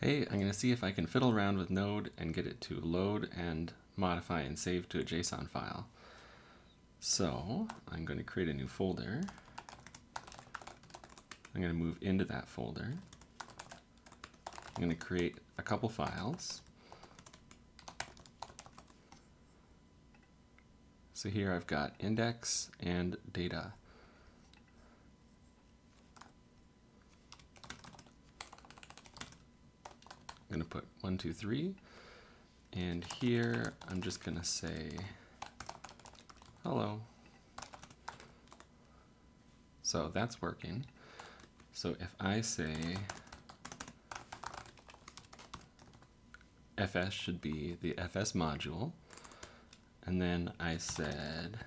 Hey, I'm going to see if I can fiddle around with Node and get it to load and modify and save to a JSON file. So I'm going to create a new folder. I'm going to move into that folder. I'm going to create a couple files. So here I've got index and data. I'm going to put one, two, three. And here I'm just going to say hello. So that's working. So if I say fs should be the fs module, and then I said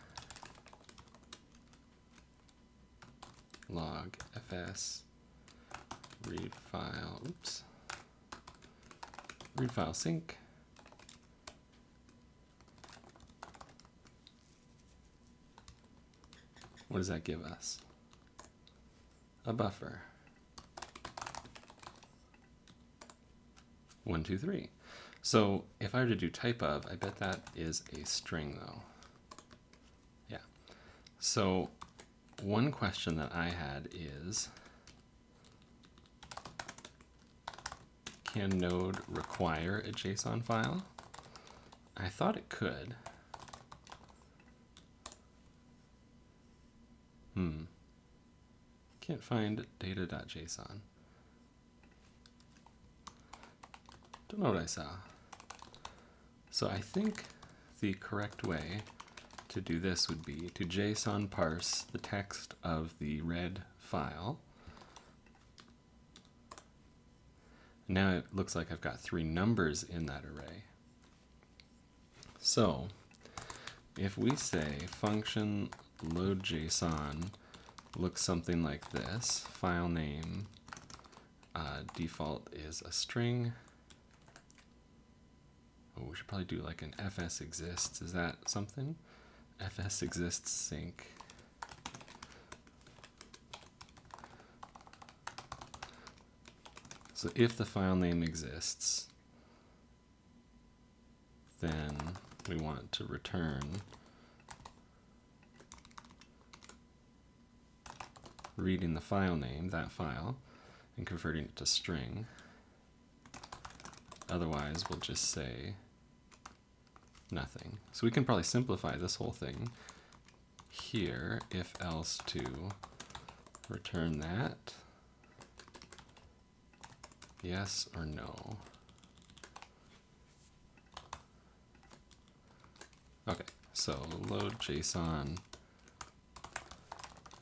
log fs read file, oops, read file sync. What does that give us? A buffer. One, two, three. So if I were to do type of, I bet that is a string though. Yeah. So one question that I had is, can Node require a JSON file? I thought it could. Hmm. Can't find data.json. Don't know what I saw. So I think the correct way to do this would be to JSON parse the text of the read file. Now it looks like I've got three numbers in that array. So if we say function load JSON looks something like this, file name uh, default is a string. Oh, we should probably do like an fs exists. Is that something? fs exists sync. So if the file name exists, then we want to return reading the file name, that file, and converting it to string. Otherwise, we'll just say nothing. So we can probably simplify this whole thing here, if else to return that, yes or no. Okay, so load JSON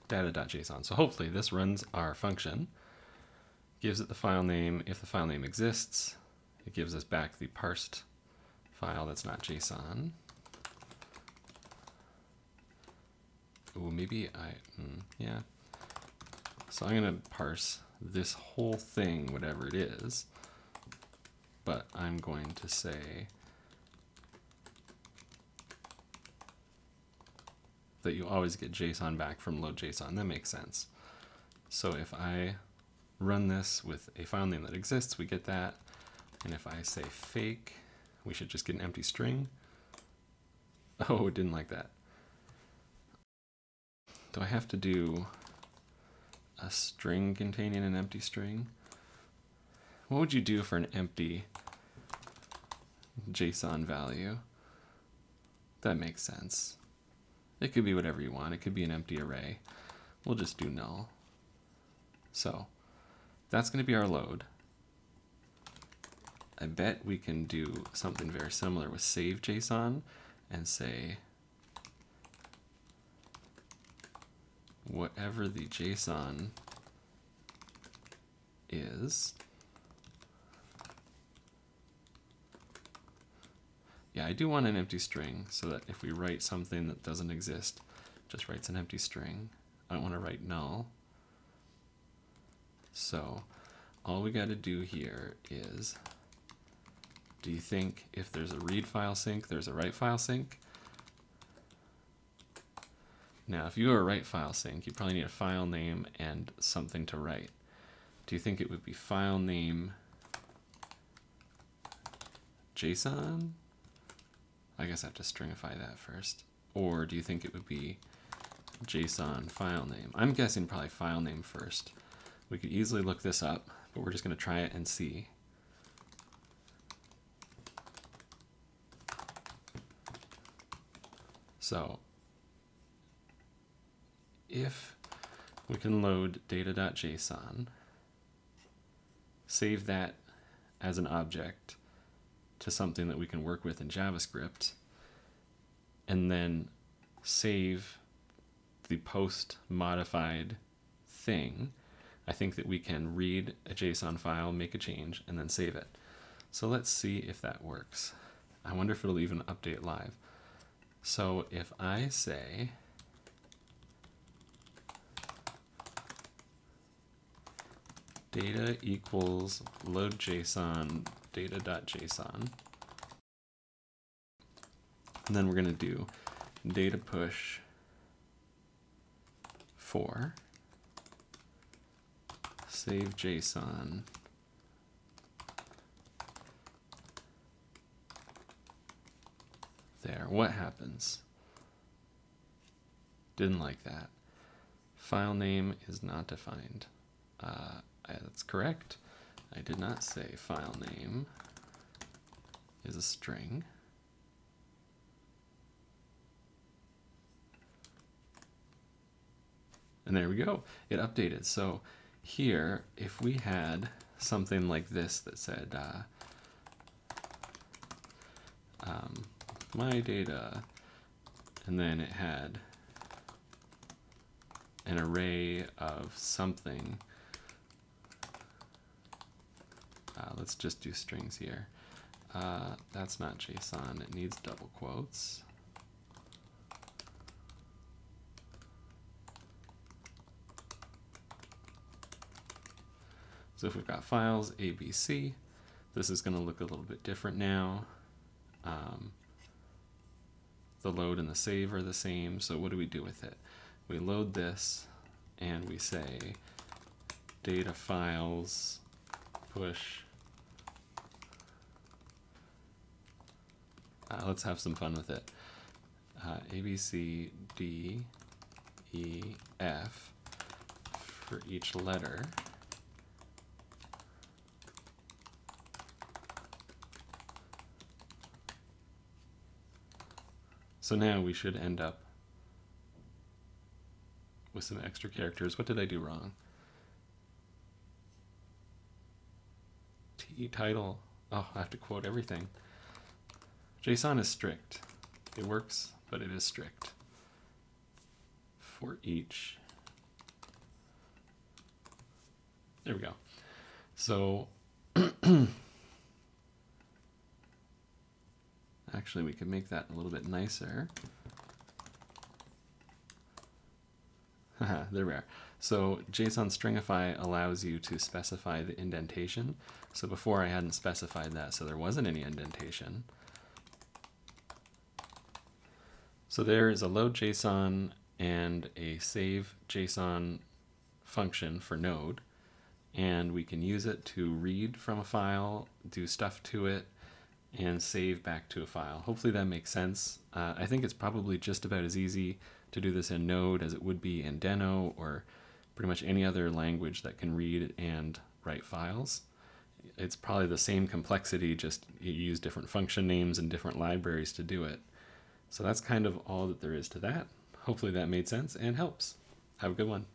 data.json. So hopefully this runs our function, gives it the file name. If the file name exists, it gives us back the parsed file that's not JSON. Oh, maybe I, mm, yeah. So I'm gonna parse this whole thing, whatever it is, but I'm going to say that you always get JSON back from load JSON. That makes sense. So if I run this with a file name that exists, we get that. And if I say fake, we should just get an empty string. Oh, it didn't like that. Do I have to do a string containing an empty string? What would you do for an empty JSON value? That makes sense. It could be whatever you want. It could be an empty array. We'll just do null. So that's going to be our load. I bet we can do something very similar with save JSON and say whatever the JSON is, Yeah, I do want an empty string so that if we write something that doesn't exist, just writes an empty string. I don't want to write null. So all we got to do here is, do you think if there's a read file sync, there's a write file sync? Now, if you were a write file sync, you probably need a file name and something to write. Do you think it would be file name JSON? I guess I have to stringify that first. Or do you think it would be JSON file name? I'm guessing probably file name first. We could easily look this up, but we're just going to try it and see. So if we can load data.json, save that as an object to something that we can work with in JavaScript, and then save the post modified thing, I think that we can read a JSON file, make a change, and then save it. So let's see if that works. I wonder if it'll even update live. So if I say data equals load JSON data.json, and then we're going to do data push for save JSON there. What happens? Didn't like that. File name is not defined. Uh, that's correct. I did not say file name is a string. And there we go. It updated. So here, if we had something like this that said, uh, um, my data, and then it had an array of something. Uh, let's just do strings here. Uh, that's not JSON, it needs double quotes. So if we've got files ABC, this is going to look a little bit different now. Um, the load and the save are the same, so what do we do with it? We load this and we say data files push. Uh, let's have some fun with it. Uh, A, B, C, D, E, F for each letter. So now we should end up with some extra characters. What did I do wrong? T title. Oh, I have to quote everything. JSON is strict. It works, but it is strict. For each. There we go. So Actually, we can make that a little bit nicer. there we are. So JSON stringify allows you to specify the indentation. So before I hadn't specified that, so there wasn't any indentation. So there is a load JSON and a save JSON function for Node, and we can use it to read from a file, do stuff to it, and save back to a file. Hopefully that makes sense. Uh, I think it's probably just about as easy to do this in Node as it would be in Deno or pretty much any other language that can read and write files. It's probably the same complexity, just you use different function names and different libraries to do it. So that's kind of all that there is to that. Hopefully that made sense and helps. Have a good one.